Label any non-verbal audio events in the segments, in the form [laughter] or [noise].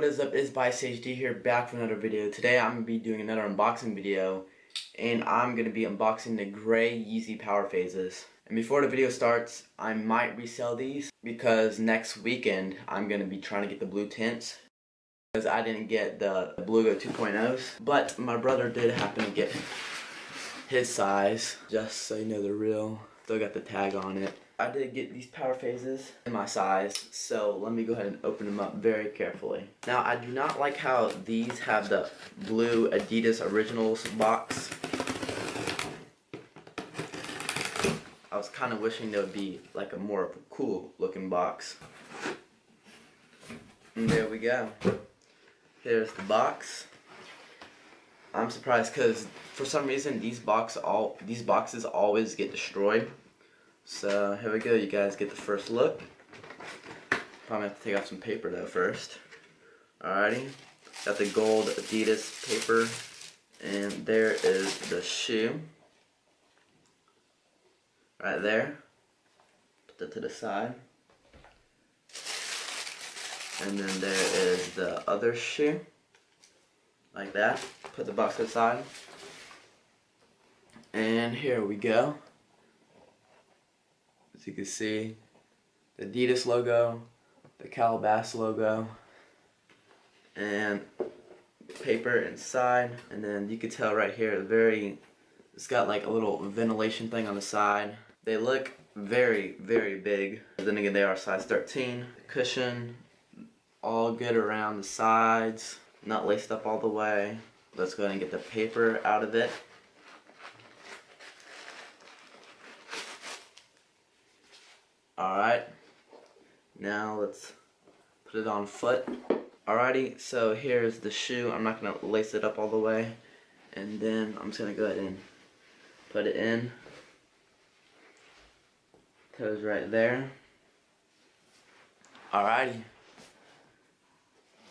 what is up? It's Bise HD here back with another video. Today I'm going to be doing another unboxing video and I'm going to be unboxing the gray Yeezy PowerPhases. And before the video starts, I might resell these because next weekend I'm going to be trying to get the blue tints because I didn't get the Beluga 2.0s. But my brother did happen to get his size, just so you know the real. Still got the tag on it. I did get these PowerPhases in my size, so let me go ahead and open them up very carefully. Now, I do not like how these have the blue Adidas Originals box. I was kind of wishing there would be like a more cool looking box. And there we go. Here's the box. I'm surprised because for some reason these box all these boxes always get destroyed. So here we go, you guys get the first look. Probably have to take off some paper though first. Alrighty, got the gold Adidas paper, and there is the shoe. Right there. Put that to the side. And then there is the other shoe. Like that. Put the box aside. And here we go. As you can see, the Adidas logo, the Calabasas logo, and paper inside. And then you can tell right here, very, it's got like a little ventilation thing on the side. They look very, very big. Then again, they are size 13. Cushion, all good around the sides, not laced up all the way. Let's go ahead and get the paper out of it. Alright, now let's put it on foot. Alrighty, so here's the shoe. I'm not going to lace it up all the way. And then I'm just going to go ahead and put it in. Toes right there. Alrighty.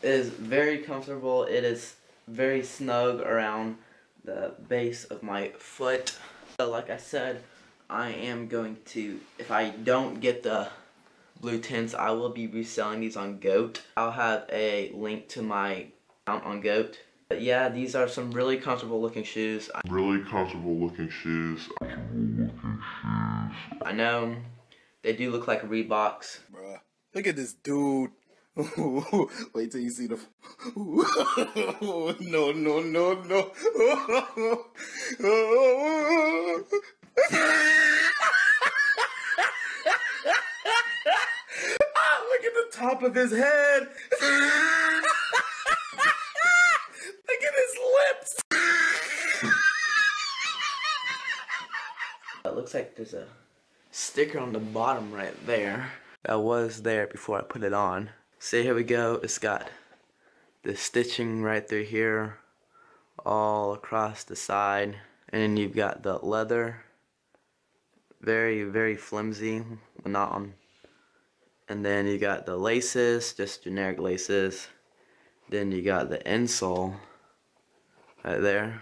It is very comfortable. It is very snug around the base of my foot. So like I said, I am going to, if I don't get the blue tints, I will be reselling these on GOAT. I'll have a link to my account on GOAT. But yeah, these are some really comfortable looking shoes. Really comfortable looking shoes. Comfortable looking shoes. I know they do look like Reeboks. Bruh, look at this dude. [laughs] Wait till you see the. [laughs] no, no, no, no. [laughs] ah, look at the top of his head. look at his lips. It looks like there's a sticker on the bottom right there. That was there before I put it on. See, here we go. It's got the stitching right through here, all across the side. And then you've got the leather. Very, very flimsy, not on. And then you got the laces, just generic laces. Then you got the insole right there.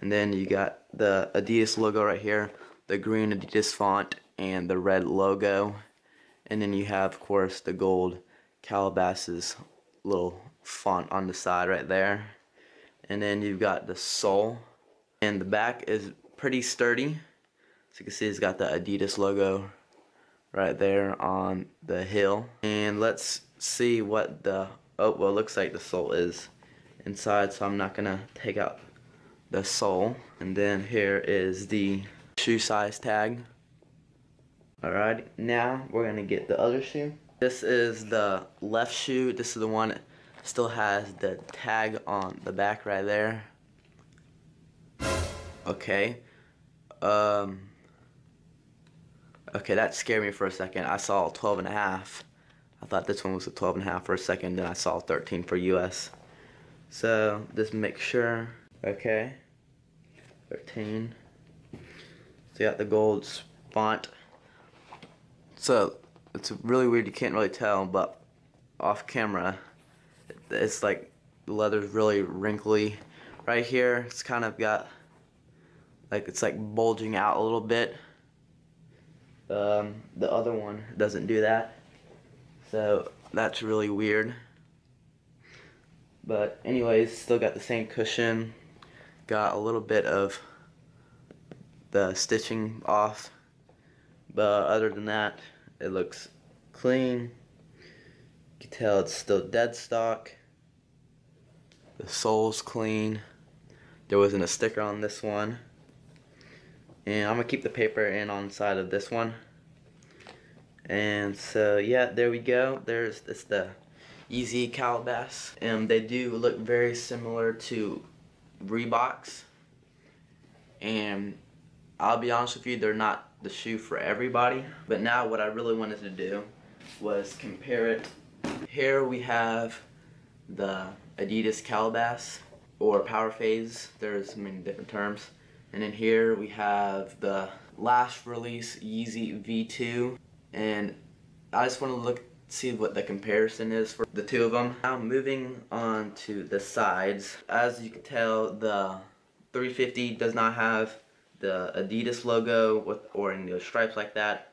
And then you got the Adidas logo right here, the green Adidas font, and the red logo. And then you have, of course, the gold Calabasas little font on the side right there. And then you've got the sole. And the back is pretty sturdy. So you can see it's got the Adidas logo right there on the heel. And let's see what the, oh, well, looks like the sole is inside. So I'm not to take out the sole. And then here is the shoe size tag. Alright, now we're to get the other shoe. This is the left shoe. This is the one that still has the tag on the back right there. Okay. Um, okay, that scared me for a second. I saw 12 and a half. I thought this one was a 12 and a half for a second, then I saw 13 for US. So, just make sure. Okay. 13. So you got the gold font. So it's really weird. You can't really tell, but off camera, it's like the leather's really wrinkly. Right here, it's kind of got like it's like bulging out a little bit. Um, the other one doesn't do that, so that's really weird. But anyways, still got the same cushion. Got a little bit of the stitching off. But other than that, it looks clean. You can tell it's still dead stock. The sole's clean. There wasn't a sticker on this one. And I'm gonna keep the paper in on side of this one. And so yeah, there we go. There's it's the Yeezy Calabasas And they do look very similar to Reeboks. And I'll be honest with you, they're not the shoe for everybody. But now what I really wanted to do was compare it. Here we have the Adidas Calabasas or PowerPhase. There's many different terms. And then here we have the last release Yeezy V2. And I just want to look see what the comparison is for the two of them. Now moving on to the sides. As you can tell, the 350 does not have the Adidas logo with or any the stripes like that.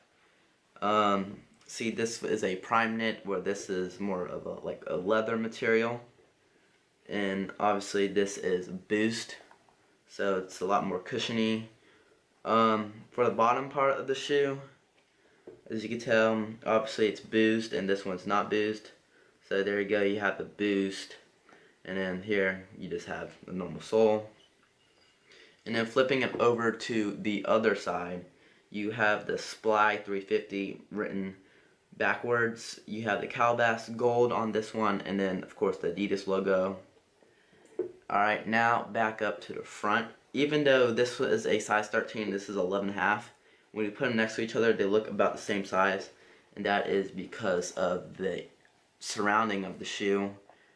Um, see, this is a Primeknit where this is more of a like a leather material, and obviously this is Boost, so it's a lot more cushiony. Um, for the bottom part of the shoe, as you can tell, obviously it's Boost, and this one's not Boost. So there you go, you have the Boost, and then here you just have the normal sole. And then flipping it over to the other side, you have the SPLY 350 written backwards. You have the Calabasas gold on this one, and then of course the Adidas logo. Alright, now back up to the front. Even though this was a size 13, this is 11 and a half. When you put them next to each other, they look about the same size. And that is because of the surrounding of the shoe.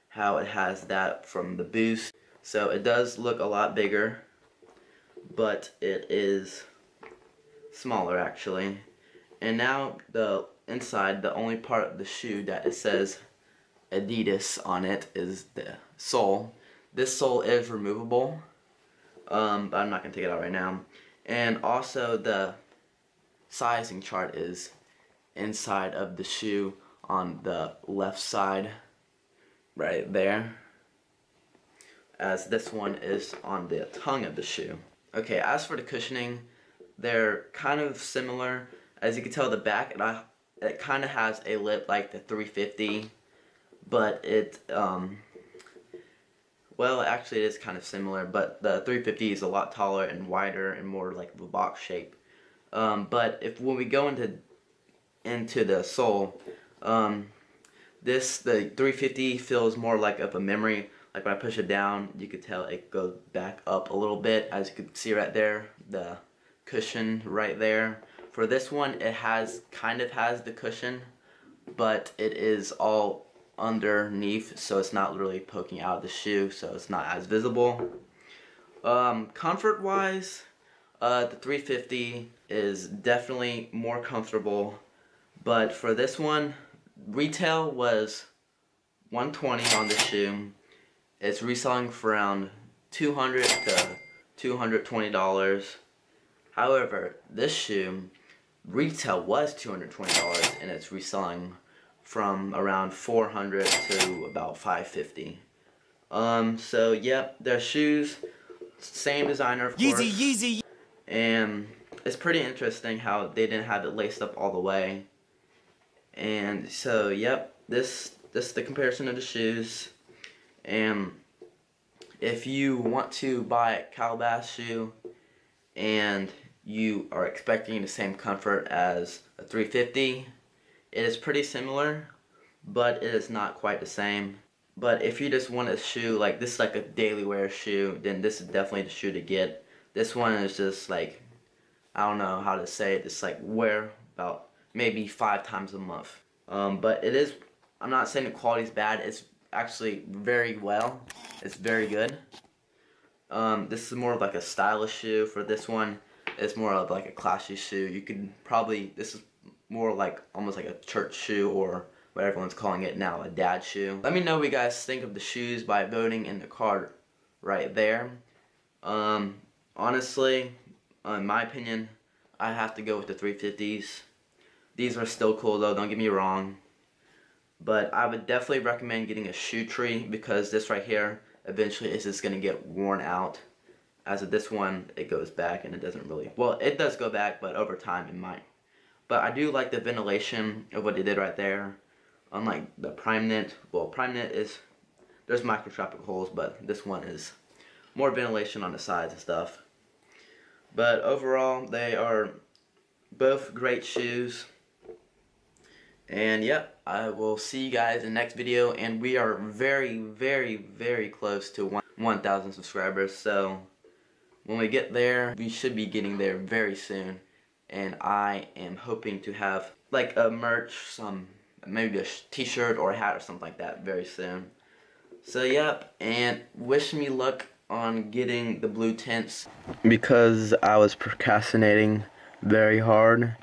How it has that from the boost. So it does look a lot bigger but it is smaller actually. And now the inside, the only part of the shoe that it says Adidas on it is the sole. This sole is removable, um, but I'm not going to take it out right now. And also the sizing chart is inside of the shoe on the left side right there as this one is on the tongue of the shoe. Okay, as for the cushioning, they're kind of similar. As you can tell, the back, it, uh, it kind of has a lip like the 350, but it, um, well, actually it is kind of similar, but the 350 is a lot taller and wider and more like a box shape. Um, but if when we go into into the sole, um, this the 350 feels more like of a memory like when I push it down, you could tell it goes back up a little bit, as you can see right there, the cushion right there. For this one, it has kind of has the cushion, but it is all underneath, so it's not really poking out of the shoe, so it's not as visible. Um, comfort-wise, uh, the 350 is definitely more comfortable, but for this one, retail was 120 on the shoe. It's reselling for around 200 to 220 dollars. However, this shoe retail was 220 dollars and it's reselling from around 400 to about 550. Um, so yep, their shoes, same designer of course. Yeezy, Yeezy. And it's pretty interesting how they didn't have it laced up all the way. And so yep, this this is the comparison of the shoes. And if you want to buy a Calabasas shoe and you are expecting the same comfort as a 350, it is pretty similar, but it is not quite the same. But if you just want a shoe, like this is like a daily wear shoe, then this is definitely the shoe to get. This one is just like, I don't know how to say it, it's like wear about maybe five times a month. Um, but it is, I'm not saying the quality is bad, it's actually very well. It's very good. Um, this is more of like a stylish shoe. For this one, it's more of like a classy shoe. You could probably, this is more like almost like a church shoe or what everyone's calling it now, a dad shoe. Let me know what you guys think of the shoes by voting in the card right there. Um, honestly, in my opinion, I have to go with the 350s. These are still cool though, don't get me wrong. But I would definitely recommend getting a shoe tree because this right here eventually is just gonna get worn out. As of this one, it goes back and it doesn't really, well, it does go back, but over time it might. But I do like the ventilation of what they did right there. Unlike the Primeknit, well, Primeknit is, there's microscopic holes, but this one is more ventilation on the sides and stuff. But overall, they are both great shoes. And yep, I will see you guys in the next video. And we are very, very, very close to 1,000 subscribers. So when we get there, we should be getting there very soon. And I am hoping to have like a merch, some maybe a t-shirt or a hat or something like that very soon. So yep, and wish me luck on getting the blue tints. Because I was procrastinating very hard,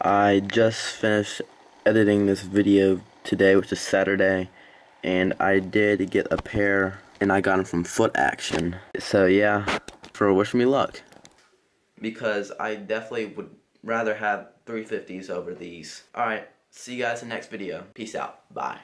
I just finished editing this video today, which is Saturday, and I did get a pair, and I got them from Footaction. So yeah, for wish me luck. Because I definitely would rather have 350s over these. Alright, see you guys in the next video. Peace out. Bye.